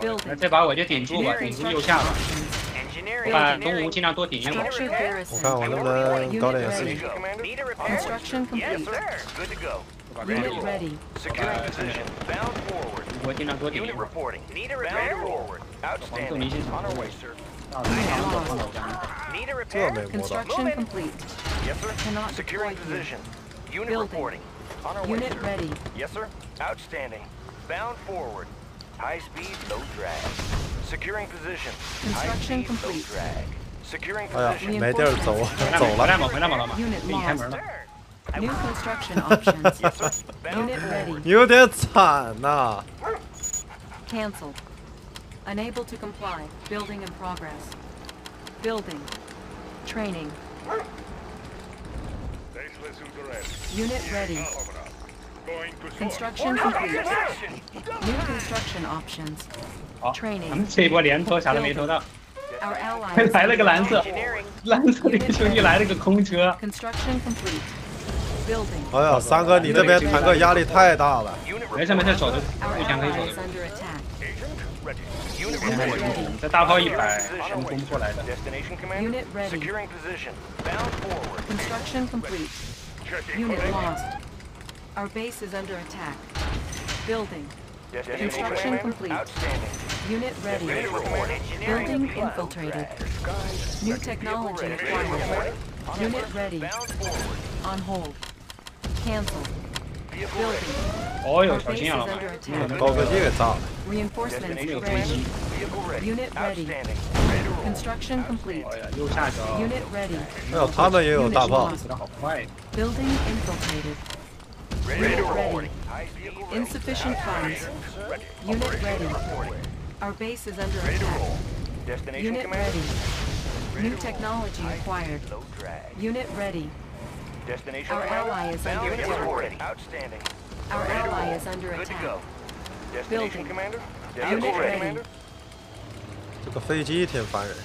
那 Building. 这把我就顶住吧，顶住右下吧， Engineering. 把东吴 Engineering. 尽量多顶一会儿。 Structure 我看 garrison. 我能不能搞点 Unit 事 ready. 情。 Need a repair? Construction Yes, complete. sir. Good to go. 我把东 Unit 吴 ready. Securing position. Bound forward. 我尽量多顶一 Unit 会儿。 reporting. Need a repair? forward. 黄色 Outstanding. 明星 On our way, sir. 到了强的放到家里。 Need a 这 repair? 没摸到。 Construction complete. Yes, sir. Cannot Securing deploy here. position. Unit Building. reporting. On our way, Unit sir. ready. Yes, sir. Outstanding. Bound forward. High speed, low drag. Securing position. High Construction speed, low complete. drag. Securing 哎呀 position.，没地儿走，走了。回来嘛，回来嘛，老马，给 Unit 你开门了。 Sir. New construction options. Yes, sir. Bound Unit ready. 你有点惨呐、 Cancelled. Unable to comply. Building in progress. Building. Training. Unit ready. Construction complete. New construction options. 好，Training. 咱们这一波连拖啥都没拖到，Our allies. 来了个蓝色，Engineering. 蓝色的兄弟来了个空车。Construction complete. Building. 哎呀，三哥，你这边坦克压力太大了。没事没事，走的 Our 目前可以走 ally is 的。under attack. Unit Unit reporting. ready. 这大炮一摆，全部攻不过来的。Unit ready. Securing position. Bound forward. Construction complete. Unit lost. Our base is under attack. Building. Construction complete. Outstanding. Unit ready. Building infiltrated. New technology acquired. Unit ready. On hold. Cancel. Building. Our base is under attack. Reinforcements ready. Unit ready. Construction complete. Unit ready. Unit lost. Building infiltrated. Ready Unit to roll. ready. High vehicle ready. Insufficient funds. Ready. Unit ready. Reporting. Our base is under Ready to attack. roll. Destination Unit commander. ready. Ready New to roll. technology High acquired. speed, Low drag. Unit ready. Destination Our commander. ally is Bound under unit attack. reporting. Outstanding. Our Ready to ally roll. is under Good to attack. go. Destination Building. commander. Unit Vehicle ready. ready. 这个飞机挺烦人。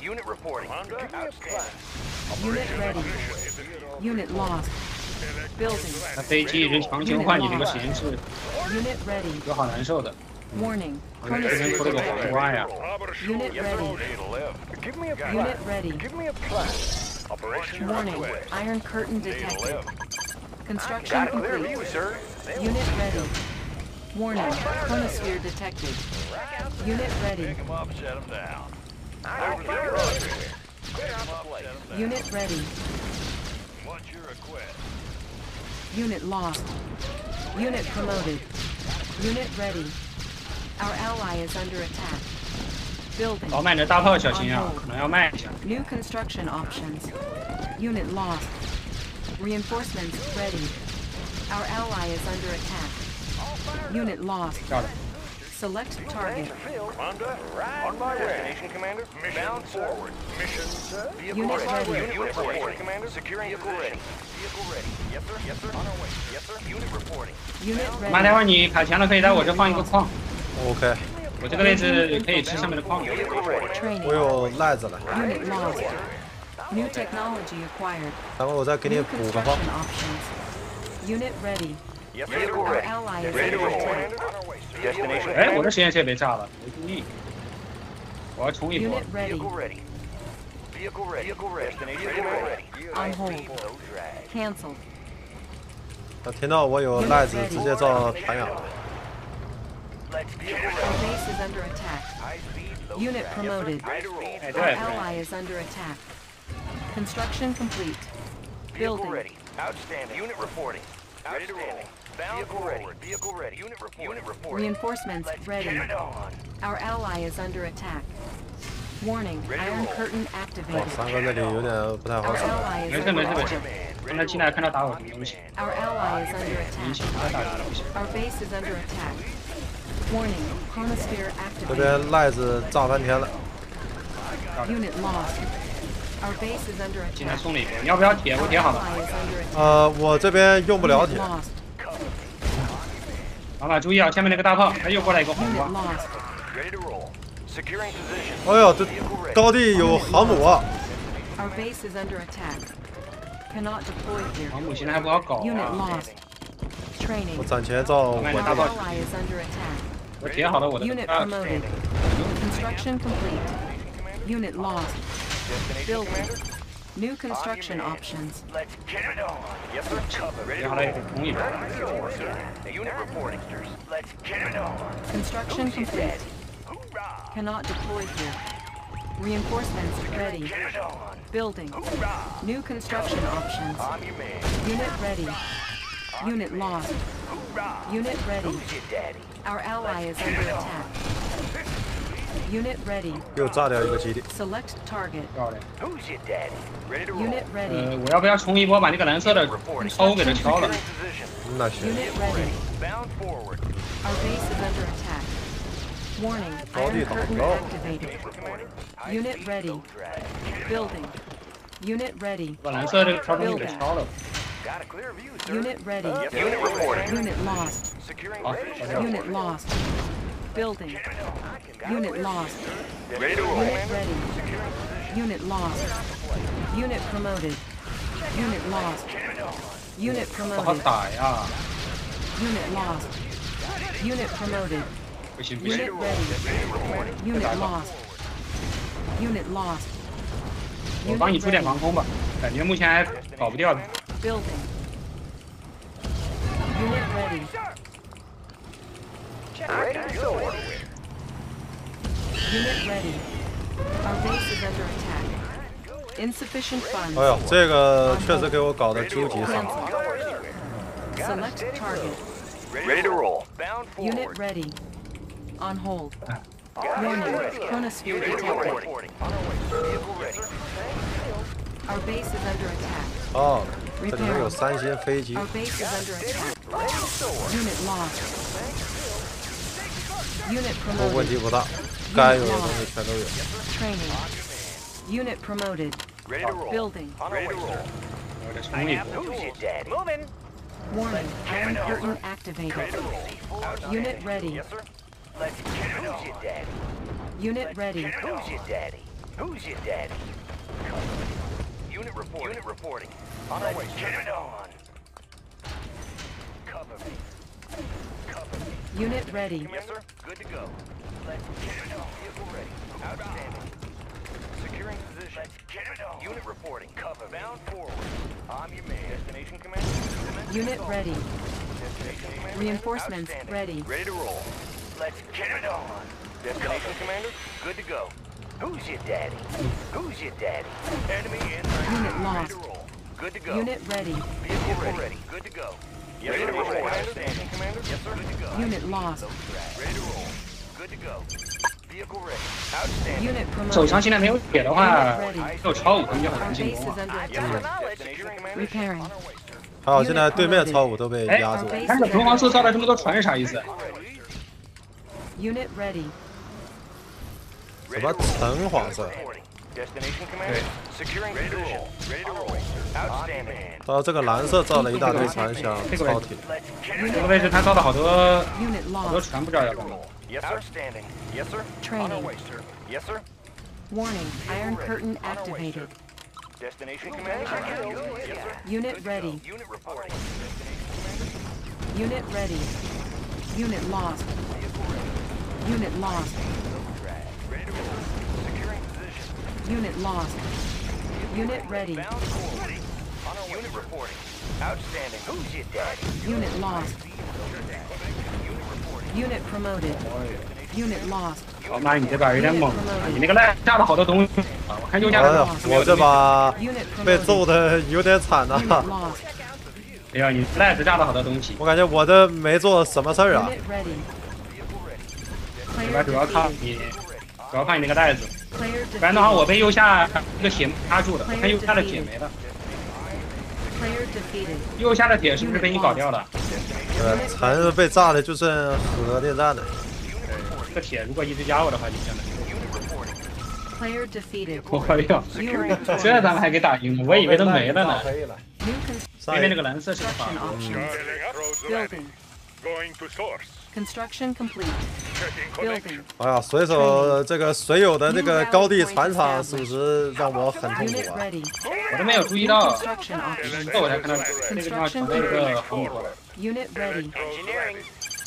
Unit reporting. Outstanding. Unit ready. Unit lost. Building. 那飞机人强行换你这个实验室， Unit ready. 有好难受的。 Warning. 这边 Chronosphere 出了个黄 detected. 瓜呀！ Unit ready. Give me a plan. Unit ready. Give me a plan. Operation Warning. Iron curtain detected. Construction Got a clear complete. view, sir. Unit ready. Warning. Chronosphere detected. Unit ready. Pick 'em up, set 'em down. Unit ready. What's your request? Unit lost. Unit promoted. Unit ready. Our ally is under attack. Building. 老麦，你这大炮小心啊，可能要卖一下。 New construction options. Unit lost. Reinforcements ready. Our ally is under attack. Unit lost. 漂亮， Select target. Commander, on my way. Destination commander. Bound forward. Mission, sir. Vehicle Unit ready. ready. Unit reporting. Commander, securing vehicle ready. Vehicle ready. Yes, sir. Yes, sir. On our way. Yes, sir. Unit reporting. Unit 妈，待 ready. 会儿你卡墙了，可以在我这放一个矿， OK，我这个位置可以吃上面的矿。 Vehicle ready. 我 Training. 有赖子了。 Unit lost. New technology acquired. 三哥，我再给你 New 补个炮 construction。options. Unit ready. Yes, sir. Vehicle Our ready. ally is Ready to under roll. attack. On our way, sir. Destination 哎，我 commander. 这实验室也被炸了，没注意。我要冲一波 Unit。ready. Vehicle ready. Vehicle ready. Vehicle ready. Destination ready. On hold. Low drag. Cancelled. 他听到我有赖子，直接照弹药了。 Let's vehicle Our ready. base is under attack. High speed, low Unit drag. promoted. Ready to roll. 哎， Our 对对， ally is under attack. Construction complete. Vehicle Building. ready. Outstanding. Unit reporting. Ready to roll. Bound vehicle ready. Vehicle ready. Unit reporting. Unit reporting. Reinforcements Let's ready. get it on. Our ally is under attack. Warning, Ready to Iron roll. Curtain 哇， activated. 三哥这里有点不太好 Our 使。 ally is 没事没 under 事没事 attack.，让他进来看他打我什么东西， Our ally is under 明 attack. 显他打什么东西。 Our base is under attack. Warning, Chronosphere 这 activated. 边赖子炸翻天了。 Unit lost. 今天送礼物，你要不要铁？我铁好了。呃，我这边用不了铁。老板注意啊，下面那个大炮，他又过来一个红光。哎呦，这高地有航母啊！航母现在还不好搞。我攒钱造我的大炮。我铁好了我的。Unit lost. Building. New construction options. Let's get it on. Yep, cover. Ready to Unit reporting. Let's get it on. Construction complete. Hoorah. Cannot deploy here. Reinforcements ready. Get it on. Building. Hoorah. New construction options. I'm your man. Unit ready. I'm Unit lost. Hoorah. Unit ready. Our ally Let's is under attack. Unit ready. 又炸掉一个基地。 Select target. 漂亮。 Who's your daddy? Ready to roll. Unit 呃 ready.，我要不要冲一波把那个蓝色的超给它敲了 Securing？position. 那行， Unit ready. Bound forward. Our base is under attack. Warning. Iron curtain activated. Unit ready. Drag. Building. Unit ready. 把蓝色这个超冲给它敲了。 Got a clear view, sir. Unit ready. Unit reporting. Unit lost. Securing 好， position. 好掉。 Unit lost. Building. Unit lost. Ready to roll. Unit ready. Unit lost. Unit promoted. Unit lost. Unit 不好 promoted. 打呀！ Unit lost. Unit promoted. 不行不行 Unit，ready. Unit lost. Unit lost. 我帮你 Unit 出点 ready. 防空吧，感觉目前还搞不掉。 Building. Unit ready. Ready to go. Unit ready. Our base is under attack. Insufficient 哎 funds. 呦，这个确实给我搞得纠结上。 Cancel. Select target. Ready to roll. Bound Unit forward. ready. On hold. Warning. Chronosphere Unit detected. reporting. On our way. Vehicle ready. Our base is under attack. 哦，这里面有三星飞机 Our，base is under attack. Unit lost. Unit 不过问 promoted. 题不大，该有的东西全都有。 Training. Unit promoted. Ready to roll. Building. On our way, sir. 我再冲一波。 Who's your daddy? Moving. Warning. Iron curtain activated. Ready to roll. Unit ready. Yes, sir. Let's get it Who's your daddy? Unit ready. Who's your daddy? Who's your daddy? Unit reporting. Unit reporting. On our way. Get it on. Cover me. Cover me. Unit ready. Yes, sir. Good to go. Let's get it on. Vehicle ready. Outstanding. Securing position. Let's get it on. Unit reporting. Cover. Bound forward. I'm your man. Destination commander. Unit ready. Destination commander. Reinforcements ready. Ready to roll. Let's get it on. Destination commander. Good to go. Who's your daddy? Who's your daddy? Enemy in. Unit Ready lost. to roll. Good to go. Unit ready. Vehicle ready. Good to go. Yes, sir. Outstanding, commander. Yes, sir. Good to go. Unit lost. Ready to roll. Good to go. Vehicle ready. Outstanding. Unit 手 promoted. 枪现在没有铁的话有超五攻就很难进攻了。Repairing. 还好现在对面超五都被哎压住了。看着城隍社造了这么多船是啥意思？Unit ready. 什么橙黄色？Destination 到这个蓝色造了一大堆船箱，超铁。这个位置他造了好多好多.船，不知道要干嘛。Yes, sir. Outstanding. Yes, sir. Training. Yes, sir. Warning. Iron curtain activated. Destination commander. Yes, sir. Unit ready. Unit reporting. Unit ready. Unit lost. Unit lost. Ready to roll. Securing position. Unit lost. Unit ready. unit reporting. Outstanding. Unit lost. Unit promoted. Unit lost. 好，那你这边有点猛，你那个赖炸了好多东西，我看右下，我这把被揍的有点惨呐，哎呀，你赖子炸了好多东西，我感觉我这没做什么事儿啊，这边主要看你，主要看你那个袋子，不然的话我被右下这血卡住了，我看右下的血没了。右下的铁是不是被你搞掉了？呃，残是被炸的，就剩核电站了。这个铁如果一直压我的话，就行了。我靠！这咱们还给打赢了，我以为都没了呢。对面那个蓝色是啥？Construction complete. Checking Building. connection. 哎呀，水手这个水友的这个高地船厂，是不是让我很痛 Unit 苦啊？ ready. 我都没有注意 New 到， construction options. 这我才看到那个地方传了一个航母过来。 Unit ready. Engineering.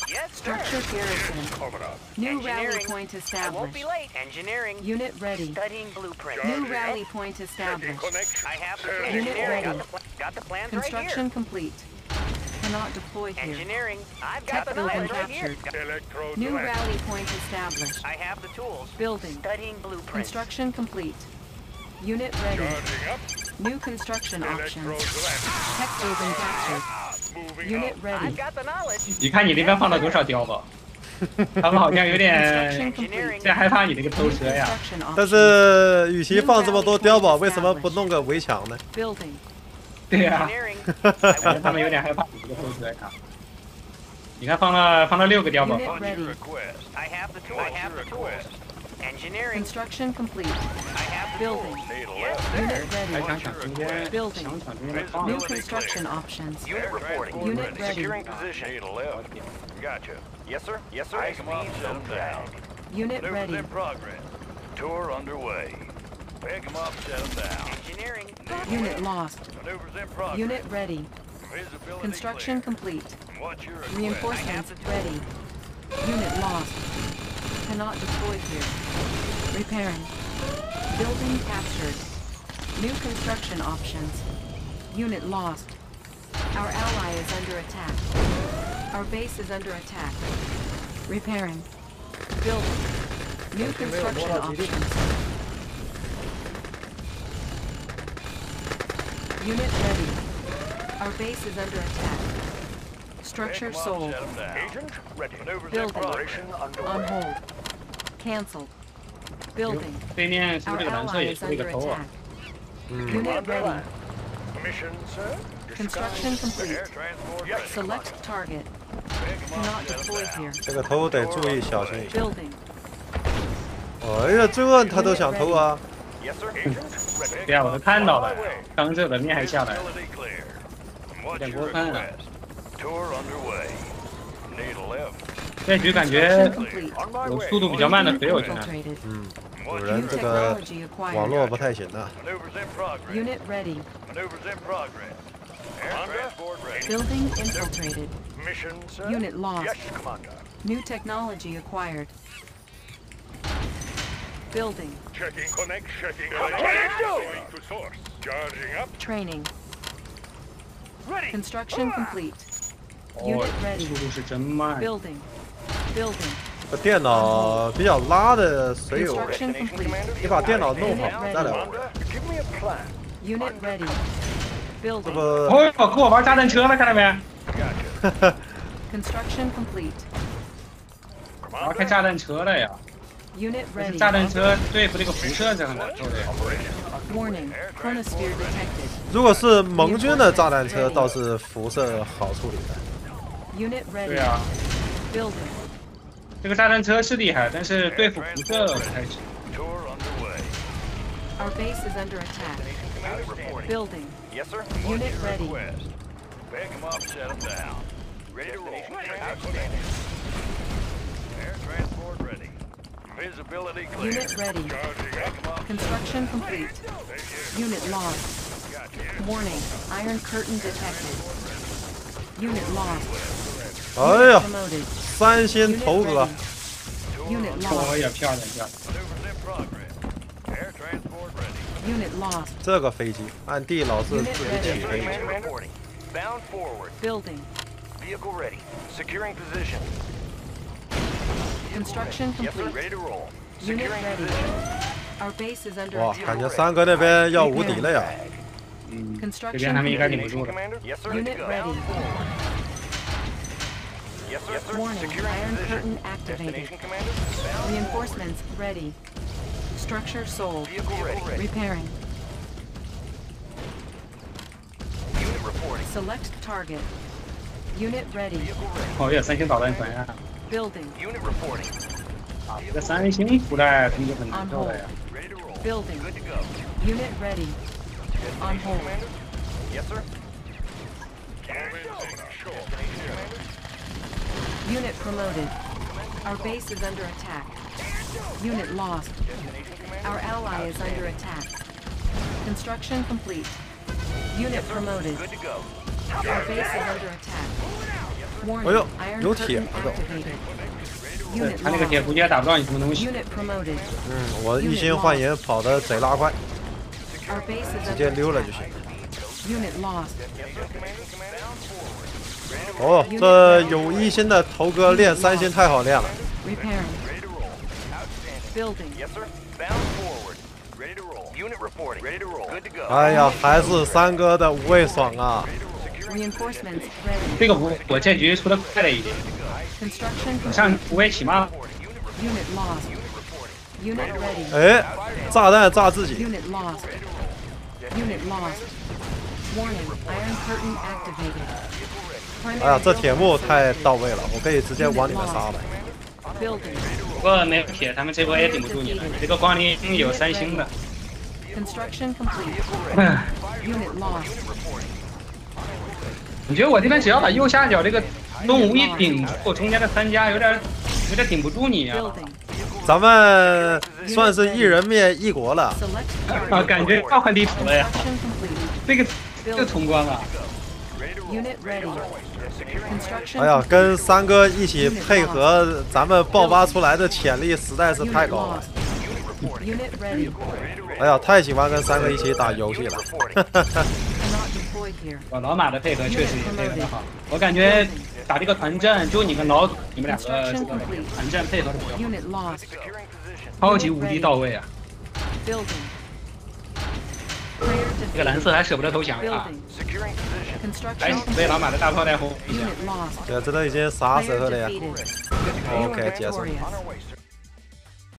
Yes, sir. Structure garrison. Comrade. New rally Engineering. point I won't established. be late. Engineering. Unit ready. Studying blueprint. New rally point Checking established. connection. I have the Serving Unit engineering. ready. Got the, pla- got the plans Construction complete. Cannot deploy right here. here. Engineering. I've Tech got the building knowledge right here. captured. Electrodes New landed. rally point established. I have the tools. Building. Studying blueprint. Construction complete. Unit ready. Charging up. New construction options. Electrodes landed. Tech building captured. Moving Unit out. ready. I've got the knowledge. 你看你那边放了多少碉堡？他们好像有点在害怕你那个偷车呀。但是与其放这么多碉堡，为什么不弄个围墙呢？Building. 对呀、 Engineering. 感觉他们有点害怕你这个偷车呀。你看放了放了六个碉堡， Unit ready. I have the tools. I have the tools. Engineering. Construction complete. I have the Building. tools. Yes, Unit 还 ready. 想抢中间， Building. 想抢中间的矿 New。construction options. Unit reporting. Unit ready. Securing position. Gotcha. Yes, sir. Yes, sir. Ice me some down. Unit ready. progress. Tour underway. Pick them up, set them down. Engineering. Unit lost. Maneuvers in progress. Unit ready. Visibility Construction complete. clear. What's your request? Reinforcements ready. Unit lost. Cannot deploy here. Repairing. Building captured. New construction options. Unit lost. Our ally is under attack. Our base is under attack. Repairing. Building. New construction options. Unit ready. Our base is under attack. Structure sold. Set 'em down. Agent, ready. Maneuvers in Building. progress. On hold. Cancelled. Building. 对面是不 Our 是这个蓝色 ally 也 is 是这个 under 头啊 attack.？Unit ready. Mission, sir. Construction complete. Air transport ready. Select target. Cannot deploy here. 这个偷得注意小心一下。 Building. 哎呀，这他都想偷啊！ 对呀，我都看到了，刚这门面还下来，有点过分了。这局感觉有速度比较慢的队友，兄弟，嗯，有人这个网络不太行的。Unit ready. Building infiltrated. Unit lost. New technology acquired. Building. Checking connect. Checking What connection. are you doing? Going to source. Charging up. Training. Ready. Construction complete. 哦 Unit，ready. 速度是真慢。 Building. Building. 这电脑比较拉的水友， Construction Destination complete. commander. 你把电脑弄好 Unit 再来 ready. 玩。 Commander, give me a plan. Unit ready. 这 Building. 不哦哟，跟我玩炸弹车了，看到没？ Gotcha. Construction complete. 玩开炸弹车了呀！ Unit 但是 ready. 炸弹车对付这个辐射是很难受的呀。 Warning. Chronosphere detected. 如果是盟军的炸弹车，倒是辐射好处理的。 Unit 对 ready. 啊， Building. 这个炸弹车是厉害，但是对付辐射不太行。 Tour underway. Our base is under attack. Commander reporting. Building. Yes, sir. Unit What's your ready. request? Pick 'em up, set 'em down. Ready to roll. Outstanding. Air transport ready. Visibility clear. Unit ready. Charging up. Pick 'em up. Construction complete. Unit lost. Gotcha. Warning. Iron curtain detected. Unit lost. 哎呀， Promoted. 三星 Unit 头哥 ready. Unit 哦 lost. 呀，漂亮漂亮！ Maneuvers in progress. Air transport ready. Unit lost. 这个飞机，暗地老是自己起飞机。 Commander reporting. Bound forward. Building. Vehicle ready. Securing position. Construction Yes, sir. complete. Ready to roll. Unit Securing ready. position. Our base is under 哇， attack. 感觉三哥那边要无敌了呀！嗯，这 Construction 边他们应该顶不 Destination 住了。 commander. Yes, sir. Unit to go. ready. Yes, sir. Yes, sir. Warning. Securing Iron position. curtain activated. Destination commander. Bound Reinforcements ready. Structure sold. Vehicle ready. Repairing. Unit reporting. Select target. Unit ready. Vehicle ready. 哦呀，三星导弹船呀！ Building. Unit reporting. Dasani sini udah tunjuk On hold. Ya. Building. Good to go. Unit ready. On hold. Commander? Yes, sir. Unit promoted. Our base is under attack. Unit lost. Our ally is under attack. Construction complete. Unit promoted. Good to go. Our base is under attack. 哎呦，有铁了都！他那个铁估计打不到你什么东西。嗯，我一心换银跑的贼拉快，直接溜了就行。哦，这有一星的头哥练三星太好练了。哎呀，还是三哥的五味爽啊！这个我我这局出的快了一点，Construction 你 complete. 上无畏起吗？Unit lost. Unit. 哎，炸弹炸自己，Unit lost. Unit lost. Warning, Iron Curtain activated. 哎呀这铁幕太到位了，我可以直接往里面杀了。不过那个铁他们这波也顶不住你了，这个光临有三星的。我觉得我这边只要把右下角这个东吴一顶住，中间的三家有点有点顶不住你啊！咱们算是一人灭一国了。啊，感觉要换地图了呀！这个这个通关了哎呀，跟三哥一起配合，咱们爆发出来的潜力实在是太高了。哎呀，太喜欢跟三哥一起打游戏了。我老马的配合确实也配合的好，我感觉打这个团战就你跟老你们两个这个团战配合的比较好，超级无敌到位啊！这个蓝色还舍不得投降啊！来被老马的大炮带轰一下，这都已经啥时候了呀！OK，结束。